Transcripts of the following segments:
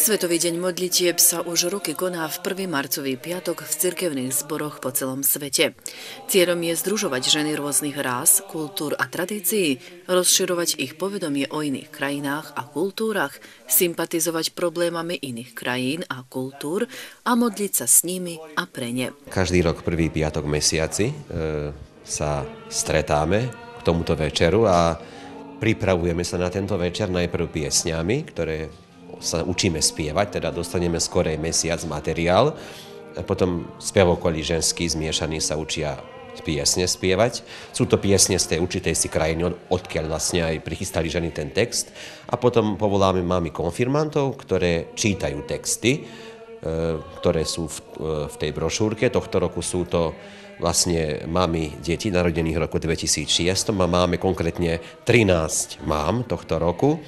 Svetový deň modlitieb sa už roky koná v 1. marcový piatok v cirkevných zboroch po celom svete. Cieľom je združovať ženy rôznych rás, kultúr a tradícií, rozširovať ich povedomie o iných krajinách a kultúrach, sympatizovať problémami iných krajín a kultúr a modliť sa s nimi a pre ne. Každý rok prvý piatok mesiaci e, sa stretáme k tomuto večeru a pripravujeme sa na tento večer najprv piesňami, ktoré sa učíme spievať, teda dostaneme skorej mesiac materiál, potom spevokolí ženský zmiešaní sa učia piesne spievať. Sú to piesne z tej určitej si krajiny, odkiaľ vlastne aj prichystali ženy ten text. A potom povoláme mami konfirmantov, ktoré čítajú texty, e, ktoré sú v, e, v tej brošúrke. Tohto roku sú to vlastne mami detí narodených roku 2006 a máme konkrétne 13 mám tohto roku.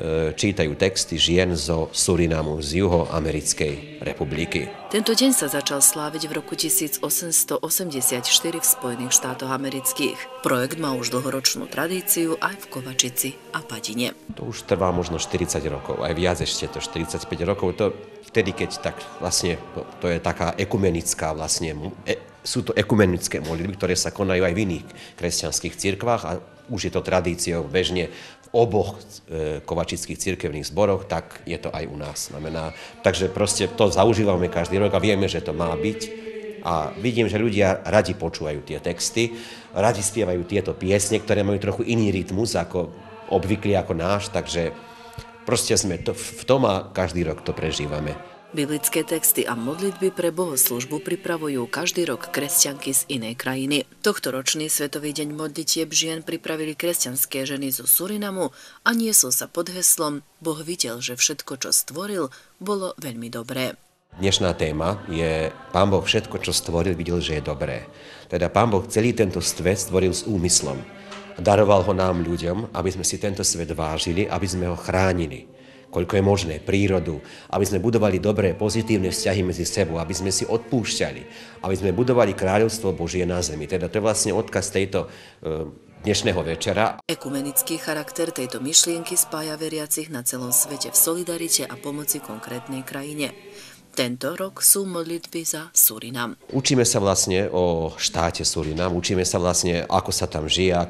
E, čítajú texty žien zo Surinamu, z Juhoamerickej republiky. Tento deň sa začal sláviť v roku 1884 v Spojených štátoch amerických. Projekt má už dlhoročnú tradíciu aj v Kovačici a Padine. To už trvá možno 40 rokov, aj viac ešte to 45 rokov. To vtedy, keď tak vlastne, to je taká ekumenická vlastne, e, sú to ekumenické modlitby, ktoré sa konajú aj v iných kresťanských cirkvách a už je to tradíciou bežne v oboch e, kovačických cirkevných zboroch, tak je to aj u nás. Znamená, takže proste to zaužívame každý rok a vieme, že to má byť. A vidím, že ľudia radi počúvajú tie texty, radi spievajú tieto piesne, ktoré majú trochu iný rytmus ako obvyklý ako náš, takže proste sme to, v tom a každý rok to prežívame. Biblické texty a modlitby pre bohoslužbu pripravujú každý rok kresťanky z inej krajiny. Tohtoročný Svetový deň modlitieb žien pripravili kresťanské ženy zo Surinamu a niesol sa pod heslom Boh videl, že všetko, čo stvoril, bolo veľmi dobré. Dnešná téma je Pán Boh všetko, čo stvoril, videl, že je dobré. Teda Pán Boh celý tento svet stvoril s úmyslom. Daroval ho nám ľuďom, aby sme si tento svet vážili, aby sme ho chránili koľko je možné, prírodu, aby sme budovali dobré, pozitívne vzťahy medzi sebou, aby sme si odpúšťali, aby sme budovali kráľovstvo Božie na zemi. Teda to je vlastne odkaz tejto e, dnešného večera. Ekumenický charakter tejto myšlienky spája veriacich na celom svete v solidarite a pomoci konkrétnej krajine. Tento rok sú modlitby za Surinam. Učíme sa vlastne o štáte Surinam, učíme sa vlastne, ako sa tam žije, a,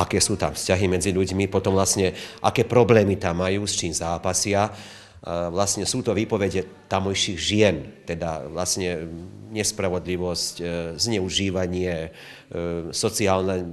aké sú tam vzťahy medzi ľuďmi, potom vlastne, aké problémy tam majú, s čím zápasia. Vlastne sú to výpovede tamojších žien, teda vlastne nespravodlivosť, e, zneužívanie, e, sociálna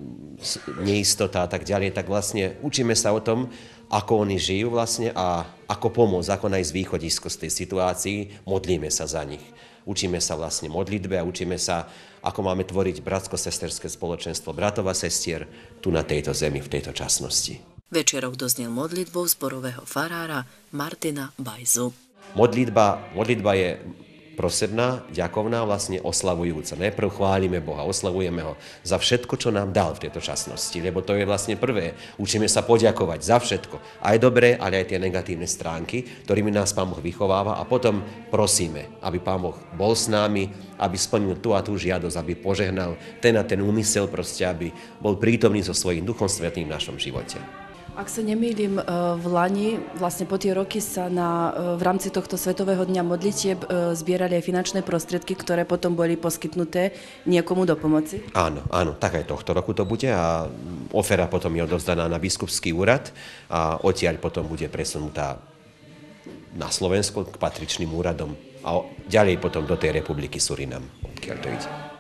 neistota a tak ďalej, tak vlastne učíme sa o tom, ako oni žijú vlastne a ako pomôcť, ako nájsť východisko z tej situácii, modlíme sa za nich. Učíme sa vlastne modlitbe a učíme sa, ako máme tvoriť bratsko-sesterské spoločenstvo bratov a sestier tu na tejto zemi, v tejto časnosti. Večerok doznel modlitbou zborového farára Martina Bajzu. Modlitba, modlitba je prosebná, ďakovná, vlastne oslavujúca. Najprv chválime Boha, oslavujeme ho za všetko, čo nám dal v tejto časnosti, lebo to je vlastne prvé. Učíme sa poďakovať za všetko, aj dobré, ale aj tie negatívne stránky, ktorými nás Pán Boh vychováva a potom prosíme, aby Pán Boh bol s nami, aby splnil tú a tú žiadosť, aby požehnal ten a ten úmysel, proste, aby bol prítomný so svojím Duchom Svetým v našom živote. Ak sa nemýlim, e, v Lani, vlastne po tie roky sa na, e, v rámci tohto Svetového dňa modlitieb e, zbierali aj finančné prostriedky, ktoré potom boli poskytnuté niekomu do pomoci? Áno, áno, tak aj tohto roku to bude a ofera potom je odovzdaná na biskupský úrad a odtiaľ potom bude presunutá na Slovensko k patričným úradom a ďalej potom do tej republiky Surinam, odkiaľ to ide.